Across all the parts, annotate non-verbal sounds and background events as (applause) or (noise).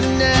Chase the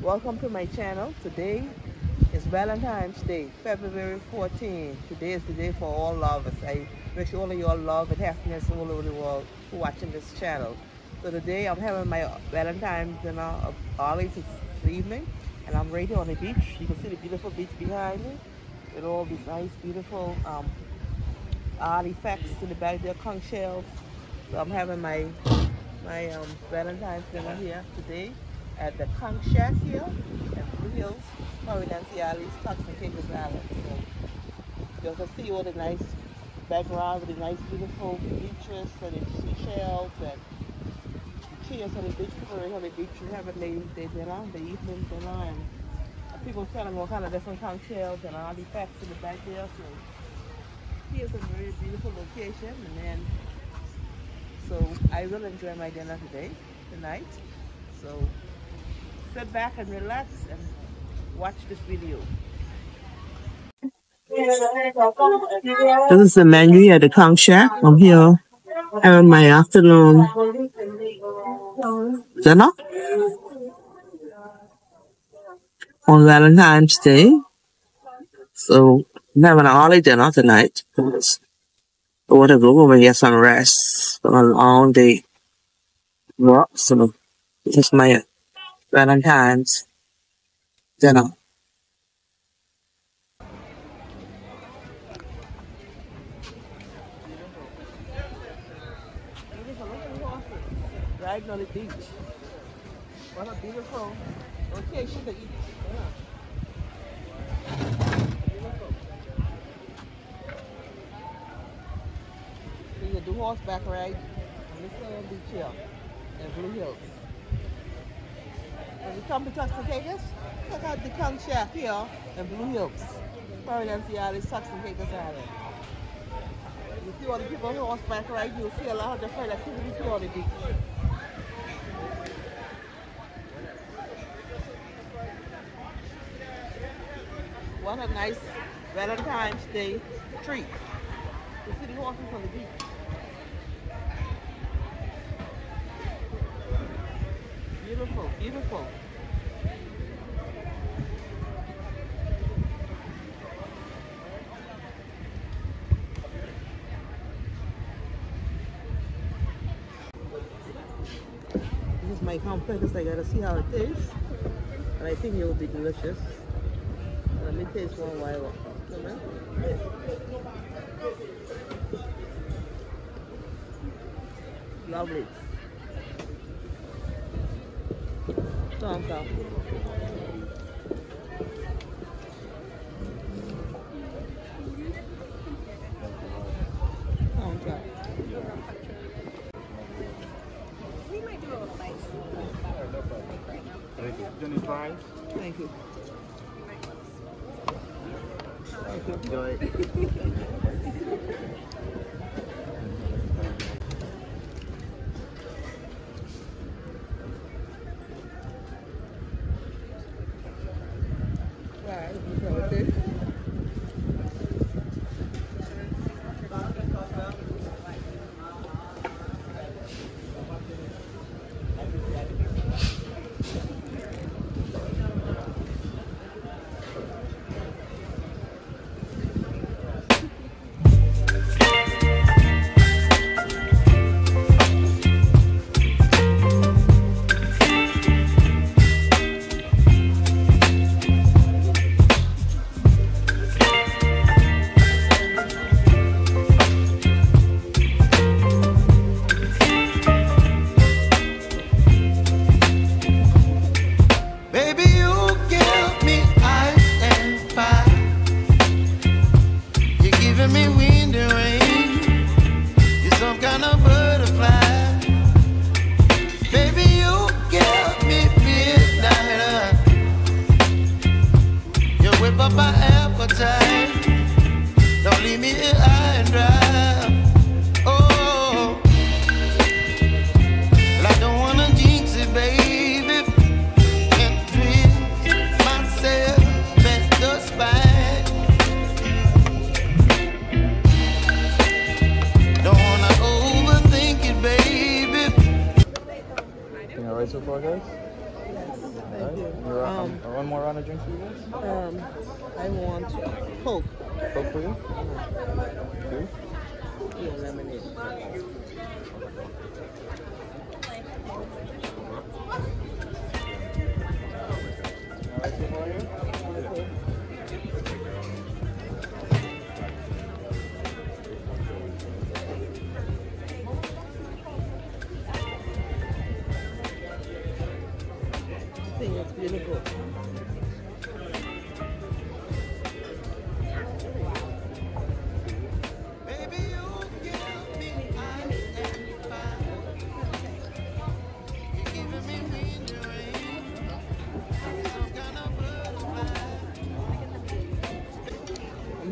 Welcome to my channel. Today is Valentine's Day, February 14. Today is the day for all lovers. I wish all of you all love and happiness all over the world watching this channel. So today I'm having my Valentine's dinner of early this evening and I'm right here on the beach. You can see the beautiful beach behind me with all these nice beautiful um, artifacts in the back there, conch shells. So I'm having my my um, Valentine's dinner here today at the Conch Shack here in Blue Hills, Providence Alley, Turks and Caicos Island. So you can see all the nice background with the nice beautiful beaches and the seashells and chairs on the beach. People are on the beach and having their, their dinner, the evening dinner and people selling all kind of different shells and artifacts in the back there. So here's a very beautiful location and then so I will enjoy my dinner today, tonight. So sit back and relax and watch this video. This is the menu at the Conch Shack. I'm here having my afternoon dinner on Valentine's Day. So I'm having an early dinner tonight. because I want to go over and get some rest from a long day work. So is my Valentine's dinner. The beach. What a beautiful location to eat. dinner. So you can do horseback ride on this sand beach here in Blue Hills. When you come to Turks and Caicos, check out the Conch Shack here in Blue Hills. Providenciales Tuxtacacus Island. You see all the people horseback ride, you'll see a lot of different activities here on the beach. What a nice Valentine's Day treat. The city horses on the beach. Beautiful, beautiful. This is my complex. I gotta see how it tastes. And I think it will be delicious. Taste one while. Come on. Lovely. Thumbs up. Um, I want Coke Coke for you?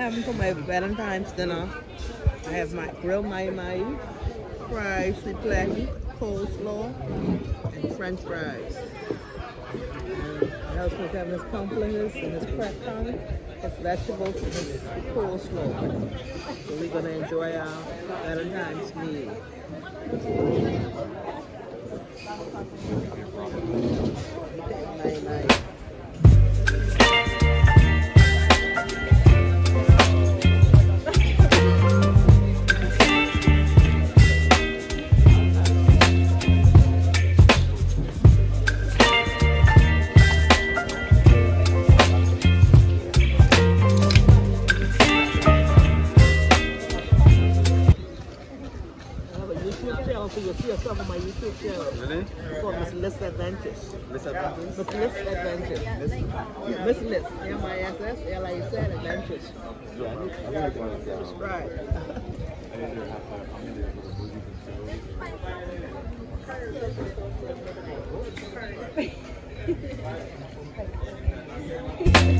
Having for my Valentine's dinner. I have my grilled mahi mahi, fries, sweet platy, coleslaw, and French fries. And I also have his compliments and his crackers, his vegetables, and his coleslaw. So we're gonna enjoy our Valentine's meal. On my YouTube channel. Really? It's called Miss Liz Adventures. Miss Adventures? Miss Liz Adventures. Yeah, Miss Liz. M-I-S-S, L-I-S-S, Adventures. Yeah, I need, I need to go uh, on uh, uh, the Subscribe. Baby, (laughs)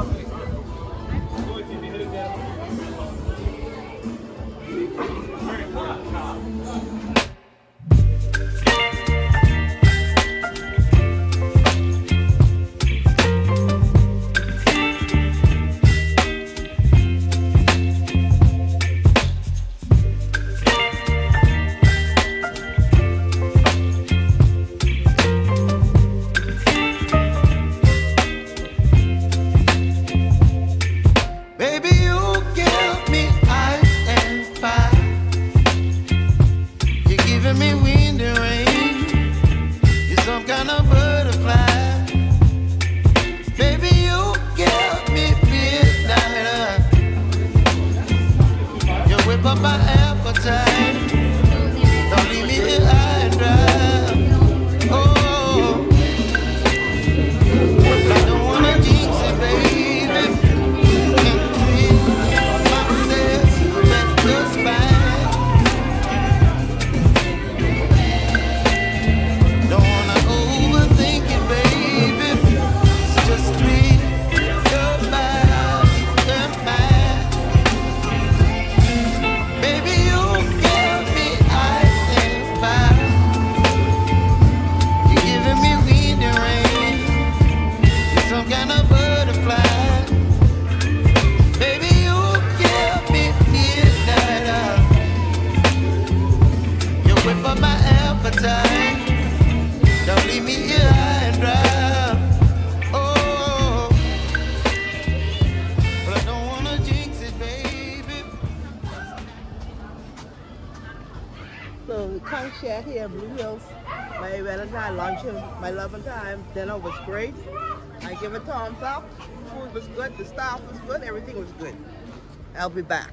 So, so Conch Shack here in Blue Hills. My Valentine luncheon, my loving time dinner was great. I give a thumbs up. Food was good, the staff was good, everything was good. I'll be back.